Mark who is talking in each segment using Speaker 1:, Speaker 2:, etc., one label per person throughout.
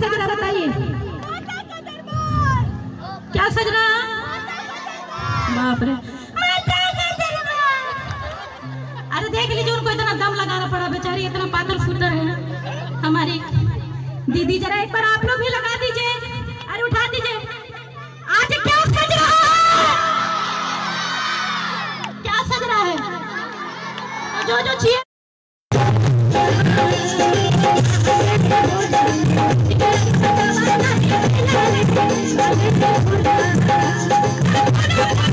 Speaker 1: सजना बताइए। क्या सजना बाप रे। अरे देख लीजिए, उनको इतना दम लगाना पड़ा, बेचारी, इतना पातल सुतर है हमारी दीदी जरा एक बार आप लोग भी लगा दीजिए, अरे उठा दीजिए। आज क्या सज रहा है? क्या सज रहा है तो जो जो चाहिए Thank you.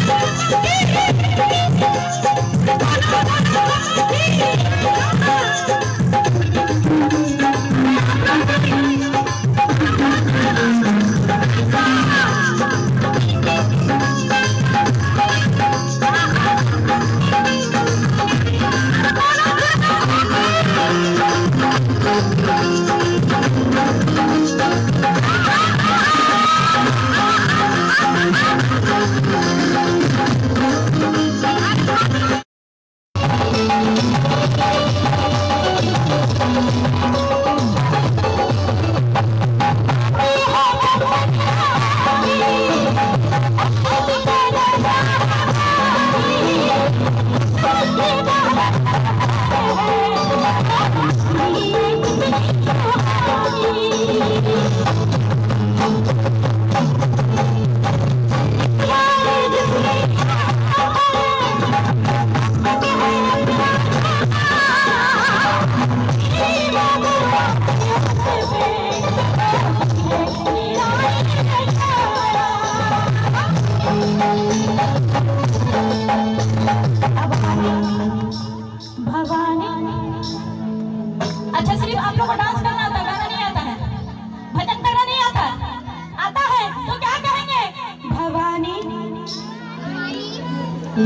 Speaker 1: भाभी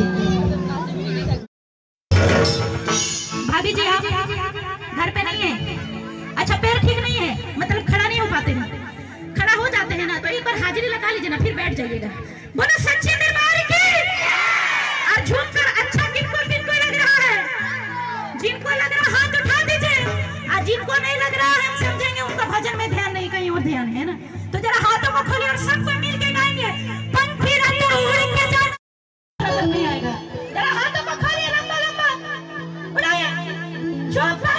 Speaker 1: जी, आप घर पे नहीं है? अच्छा पैर ठीक नहीं है मतलब खड़ा नहीं हो पाते। हैं खड़ा हो जाते हैं ना तो एक बार हाजिरी लगा लीजिए ना, फिर बैठ जाइएगा। बोलो, सच्ची दरबार की और झूम कर अच्छा किनको किनको लग रहा है, जिनको लग रहा, हाथ उठा दीजिए। और जिनको नहीं लग रहा है समझेंगे, उनका भजन में ध्यान नहीं, कहीं और ध्यान है ना। तो जरा हाथों को खोलिए और सबको जो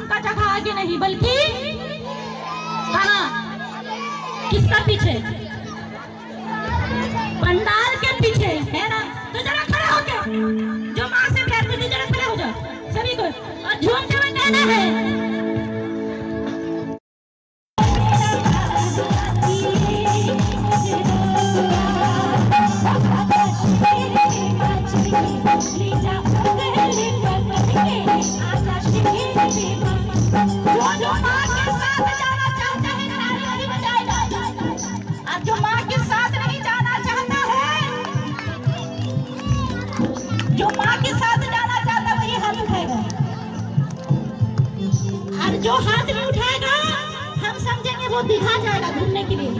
Speaker 1: उनका जगह आगे नहीं, बल्कि कहा किसका पीछे? पंडाल के पीछे, है ना? तो जरा खड़ा हो जाओ जो माँ से प्यार करती जरा खड़े हो जाओ सभी को, और झूम के कहना है जो हाथ नहीं उठाएगा हम समझेंगे वो दिखा जाएगा घूमने के लिए।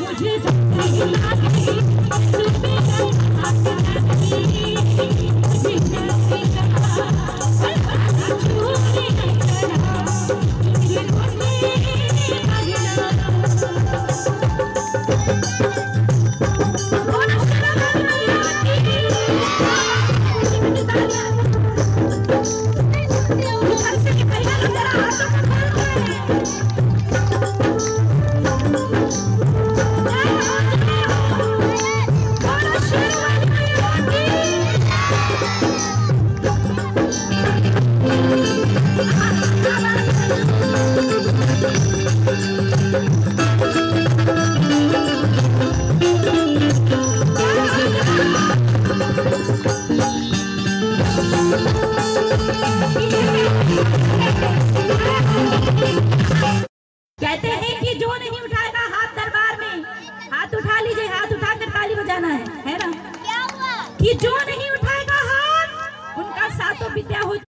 Speaker 1: मुझे